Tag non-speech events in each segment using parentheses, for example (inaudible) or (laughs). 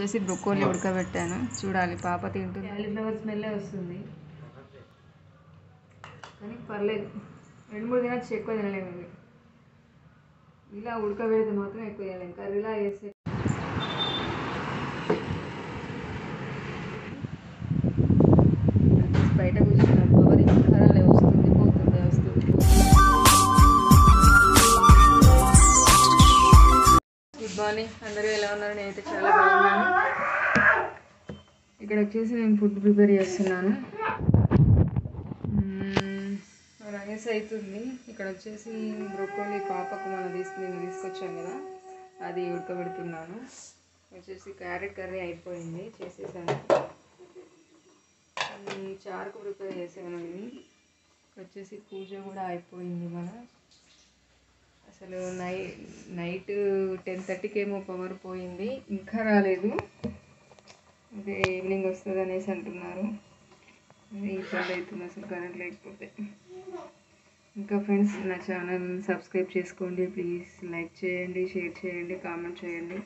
వచ్చేసి బ్రొక్కోలి ఉడకబెట్టాను. చూడాలి పాప తింటుంది. క్యాలీఫ్లవర్ స్మెల్లే వస్తుంది. కానీ పర్లేదు. రెండు మూడు తినచ్చు ఎక్కువ తినలేము ఇవి. ఇలా ఉడకబెడితే మాత్రం ఎక్కువ తినలేము. కర్రీలా వేస్తే బయట కూర్చున్నాం పవర్ ఇంకా రాలే వస్తుంది పోతుంది వస్తుంది గుడ్ మార్నింగ్. అందరూ ఎలా ఉన్నారు? నేనైతే చాలా ఇక్కడ వచ్చేసి నేను ఫుడ్ ప్రిపేర్ చేస్తున్నాను. మ్మ్, రైస్ అవుతుంది ఇక్కడ వచ్చేసి బ్రొక్కోలి పాపకు మనం తీసుకు నేను తీసుకొచ్చాను కదా. అది ఉడకబెడుతున్నాను. వచ్చేసి క్యారెట్ కర్రీ అయిపోయింది. చేసేసాను. చారుకు ప్రిపేర్ చేసాను ఇది వచ్చేసి పూజ కూడా అయిపోయింది మన. అసలు నై నైట్ టెన్ థర్టీకి ఏమో పవర్ పోయింది. ఇంకా రాలేదు. అదే ఈవినింగ్ వస్తుంది అనేసి అంటున్నారు. అదే ఇబ్బంది అవుతుంది అసలు కరెంట్ లేకపోతే. ఇంకా ఫ్రెండ్స్ నా ఛానల్ సబ్స్క్రైబ్ చేసుకోండి ప్లీజ్ లైక్ చేయండి షేర్ చేయండి కామెంట్ చేయండి.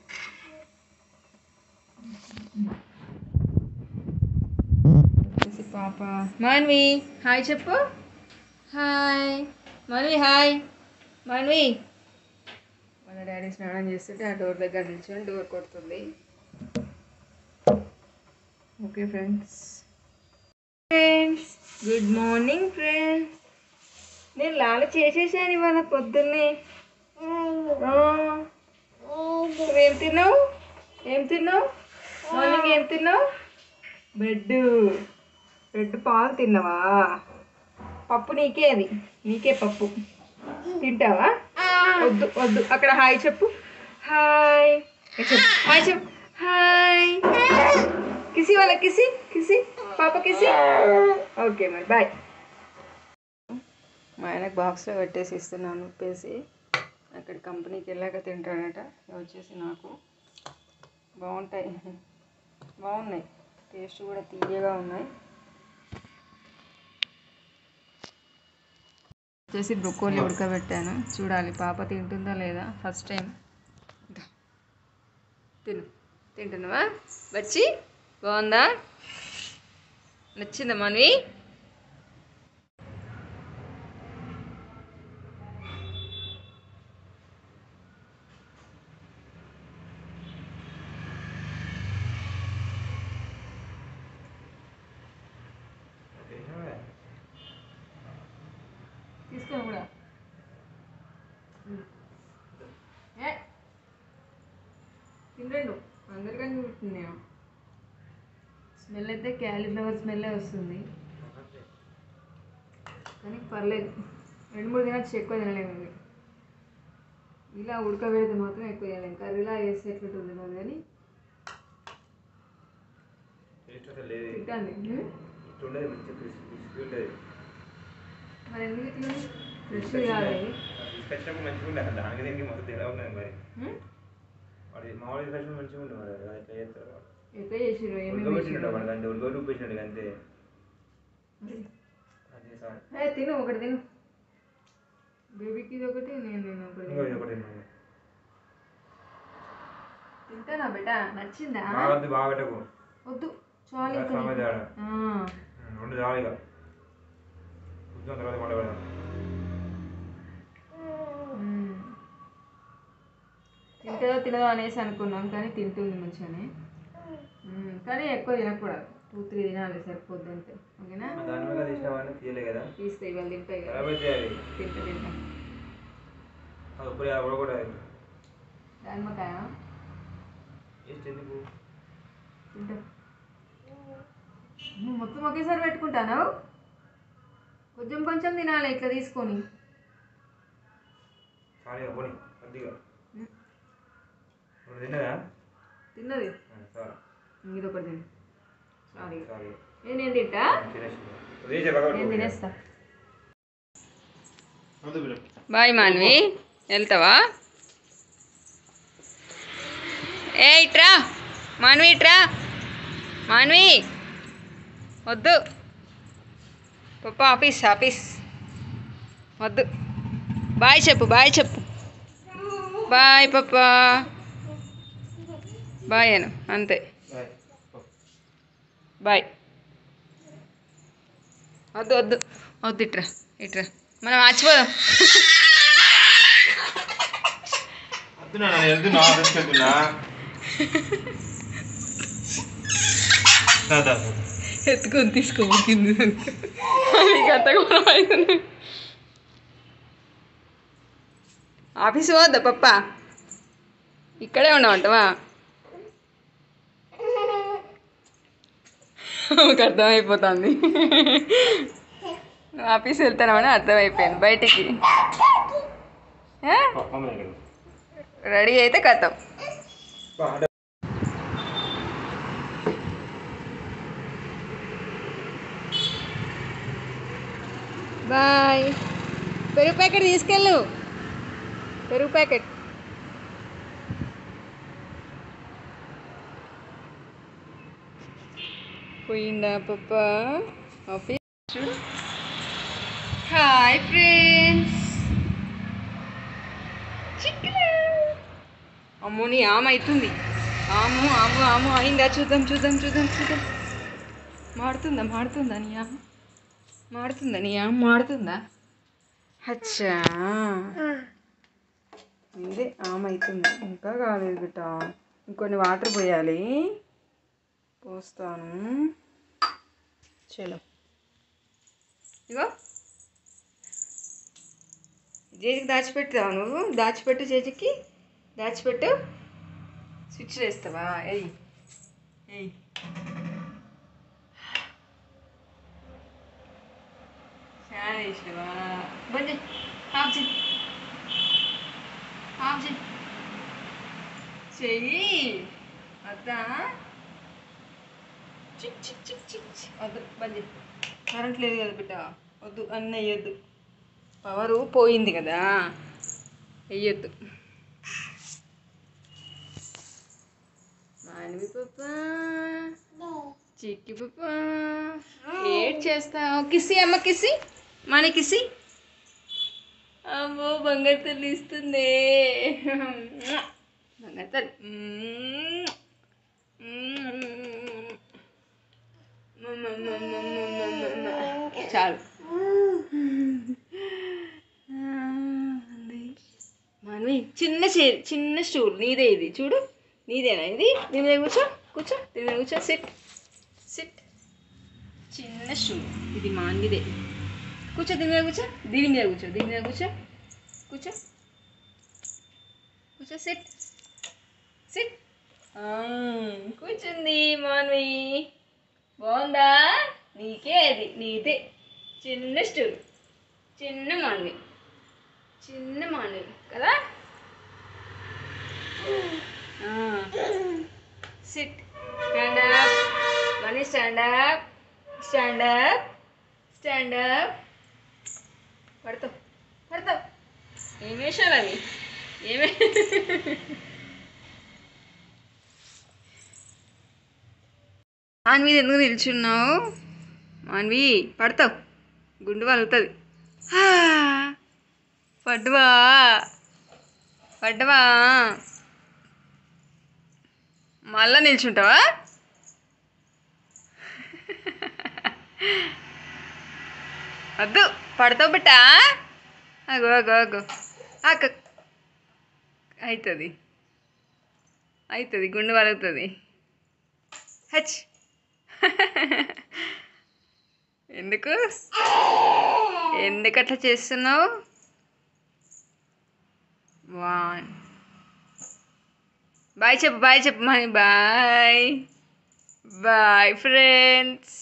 పాప. మాన్వి హాయ్ చెప్పు. హాయ్. మాన్వి హాయ్. మాన్వి. వాళ్ళ డాడీ స్నానం చేస్తుంటే ఆ డోర్ దగ్గర నిల్చొని డోర్ కొడుతుంది. Okay friends. Friends good morning friends. నేను లాల చేసేసాను ఇవాళ పొద్దున్నే. నువ్వేం తిన్నావు? ఏం తిన్నావు? మార్నింగ్ ఏం తిన్నావు? బ్రెడ్ బ్రెడ్ పాలు తిన్నావా? పప్పు నీకే అది. నీకే పప్పు. తింటావా? వద్దు వద్దు. అక్కడ హాయ్ చెప్పు. హాయ్. చెప్పు. హాయ్ చెప్పు. హాయ్. కిసి వాళ్ళ కిసి కిసి పాప కిసి. ఓకే మరి బాయ్ మా ఆయనకు బాక్స్లో పెట్టేసి ఇస్తున్నాను ఉప్పేసి అక్కడ కంపెనీకి వెళ్ళాక తింటాడట. వచ్చేసి నాకు బాగుంటాయి. బాగున్నాయి. టేస్ట్ కూడా తీయగా ఉన్నాయి. వచ్చేసి బ్రొక్కోలి ఉడకబెట్టాను. చూడాలి పాప తింటుందా లేదా? ఫస్ట్ టైం తిను. తింటున్నావా? వచ్చి బాగుందా? నచ్చిందా మనవి తీసుకో కూడా ఏ తినరండు అందరికీ పుట్టింది నేను స్మెల్ అయితే క్యాలీఫ్లవర్ స్మెల్లే వస్తుంది. కానీ పర్లేదు. రెండు మూడు తినచ్చు ఎక్కువ తినలేము ఇలా ఉడకబెడితే మాత్రం ఎక్కువ తినలేము. కర్రీలా వేస్తే ఎట్లుంటుంది మరి కానీ తింటాను మరి ఎందుకు ఇట్లా ఫ్రెష్ కాదు. తీసుకొచ్చినప్పుడు మంచిగా ఉండే దానికి దీనికి మొత్తం తేడా ఉన్నది మరి? వాడి మామూలు తీసుకొచ్చిన మంచిగా ఉంటుంది మరి అది ఎట్లా చేస్తారు? చేసిర్రు? వాడు అంతే ఉడకబెట్టి అంతే ఏ, తిను ఒకటి తిను. బేబీకి ఇది ఒకటి నేను నేను ఒకటి ఒకటి. తింటానా బేట? నచ్చిందా? వద్దు బాగా పెట్టకు. వద్దు చాలు రెండు చాలు ఇక. తర్వాత. తింటుందో తినదో అనేసి అనుకున్నాం కానీ తింటుంది మంచిగానే. కానీ ఎక్కువ తినకూడదు. టూ త్రీ తినాలి సరిపోద్ది అంతే. ఓకేనా? దాని మీద తీసినామని తీయలే కదా. తీస్తే ఇవాళ తింటాయి కదా. తింటా తింటా. యాభై కూడా దానిమ్మకాయ? ఎందుకు? తింటా. నువ్వు మొత్తం ఒకేసారి పెట్టుకుంటాను కొంచెం కొంచెం తినాలి ఇట్లా తీసుకొని. ఇప్పుడు తిన్నదా? తిన్నది. సార్. ఇది ఒకటి తిను సారీ. నేను తింటా? నేను తినేస్తా. బాయ్ మాన్వి. వెళ్తావా? ఏ ఇట్రా. మాన్వి ఇట్రా. మాన్వి. వద్దు. పప్ప ఆఫీస్ ఆఫీస్ వద్దు. బాయ్ చెప్పు బాయ్ చెప్పు. బాయ్ పప్ప. బాయ్ అను అంతే. బాయ్. వద్దు వద్దు. వద్దు ఇట్రా ఇట్రా. మనం మర్చిపోదాం. ఎత్తుకొని తీసుకోబోతుంది నీకు అంత ఆఫీస్ పోద్దా పప్ప? ఇక్కడే ఉండమంటావా? ఆమెకు (laughs) అర్థమైపోతుంది. ఆఫీస్ వెళ్తానమని అర్థమైపోయింది బయటికి. రెడీ అయితే కథం. బాయ్. పెరుగు ప్యాకెట్ తీసుకెళ్ళు. పెరుగు ప్యాకెట్. పోయిందా పప్ప ఆఫీస్ హాయ్ ఫ్రెండ్స్ అమ్మో నీ ఆమె అవుతుంది. ఆము ఆము ఆము. అయిందా? చూద్దాం చూద్దాం చూద్దాం చూద్దాం. మాడుతుందా? మాడుతుందా నీ ఆమె మాడుతుందా నీ ఆమె మాడుతుందా? అచ్చా. ఇదే ఆమె అవుతుంది. ఇంకా కాలేదు బిడ్డ. ఇంకొన్ని వాటర్ పోయాలి. పోస్తాను. చలో ఇగో. జేజికి దాచిపెట్టుదావు నువ్వు? దాచిపెట్టు జేజికి దాచిపెట్టు. స్విచ్ వేస్తావా ఎయ్ ఎయ్ చాలా వేసినవా? బండి చేయి. ఆఫ్ చేయి. ఆఫ్ చేయి. చెయ్యి. వద్దా? చిక్ చిక్ చిక్ చిక్. వద్దు బంద్ చేయి. కరెంట్ లేదు కదా బిడ్డ. వద్దు అన్నీ వేయద్దు. పవరు పోయింది కదా. వేయద్దు. మానవి పప్ప చిక్కి పప్ప ఏడ్ చేస్తావు? కిసి అమ్మ కిసి మన కిసి అమ్మో బంగారు తల్లి ఇస్తుంది. బంగారు తల్లి. చాలు. మనవి చిన్న చే చిన్న స్టూల్ నీదే ఇది. చూడు. నీదేనా ఇది? దీని మీద కూర్చో. కూర్చో. దీని మీద కూర్చో. సిట్ సిట్ చిన్న స్టూల్ ఇది మాన్విదే కూర్చో. దీని మీద కూర్చో. దీని మీద కూర్చో. దీని మీద కూర్చో. కూర్చో. కూర్చో. సిట్ సిట్ కూర్చుంది మాన్వి. బాగుందా? నీకే అది నీదే. చిన్న స్టూల్ చిన్న మాన్వి చిన్న మాన్వి కదా? Sit stand up money stand up stand up stand up పడతావు పడతావు ఏం అవి ఏమే మాన్వి ఎందుకు నిల్చున్నావు? మాన్వి పడతావు. గుండు వలుగుతుంది. పడ్డవా పడ్డవా మళ్ళా నిల్చుంటావా? వద్దు పడతావు బిట్ట అగో అగో అగో. అక్క అవుతుంది అవుతుంది గుండె వలుగుతుంది. హచ్. (laughs) ఎందుకు? ఎందుకు అట్లా చేస్తున్నావు? వన్ బాయ్ చెప్పు బాయ్ చెప్పు మని బాయ్ బాయ్ ఫ్రెండ్స్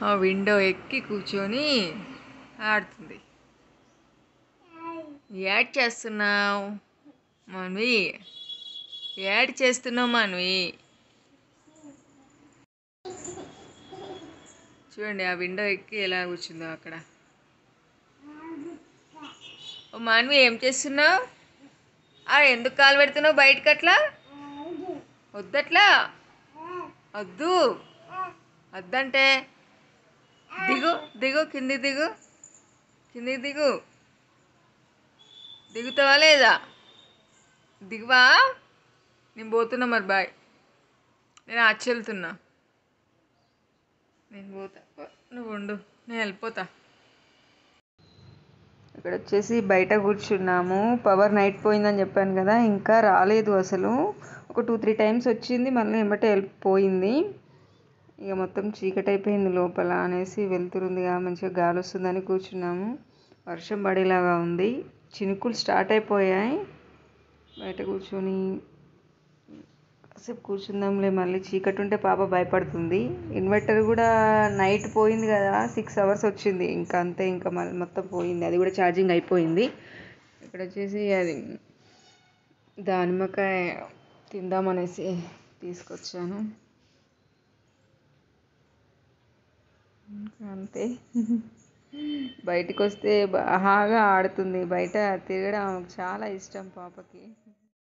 ఆ విండో ఎక్కి కూర్చొని ఆడుతుంది. యాడ్ చేస్తున్నావు మనవి యాడ్ చేస్తున్నావు మనవి చూడండి ఆ విండో ఎక్కి ఎలా కూర్చుందో అక్కడ. ఓ మాన్వి ఏం చేస్తున్నావు? ఆ ఎందుకు కాలు పెడుతున్నావు బయటకు అట్లా వద్దట్లా? వద్దు. వద్దంటే. దిగు దిగు కింది దిగు. కింది దిగు. దిగుతావా లేదా? దిగువా? నేను పోతున్నా మరి బాయ్. నేను అచ్చెళ్తున్నా నేను పోతా. నువ్వు ఉండు. నేను వెళ్ళిపోతా. ఇక్కడ వచ్చేసి బయట కూర్చున్నాము. పవర్ నైట్ పోయిందని చెప్పాను కదా ఇంకా రాలేదు అసలు. ఒక టూ త్రీ టైమ్స్ వచ్చింది మళ్ళీ వెంబటే వెళ్ళిపోయింది ఇక మొత్తం చీకటి అయిపోయింది లోపల అనేసి వెళ్తురుందిగా మంచిగా గాలి వస్తుందని కూర్చున్నాము. వర్షం పడేలాగా ఉంది. చినుకులు స్టార్ట్ అయిపోయాయి. బయట కూర్చొని కాసేపు కూర్చుందాంలే మళ్ళీ చీకటి ఉంటే పాప భయపడుతుంది. ఇన్వర్టర్ కూడా నైట్ పోయింది కదా సిక్స్ అవర్స్ వచ్చింది. ఇంకా అంతే ఇంకా మళ్ళీ మొత్తం పోయింది. అది కూడా ఛార్జింగ్ అయిపోయింది. ఇక్కడ వచ్చేసి అది దానిమ్మకాయ తిందామనేసి తీసుకొచ్చాను. అంతే. బయటకు వస్తే బాగా ఆడుతుంది. బయట తిరగడం చాలా ఇష్టం పాపకి.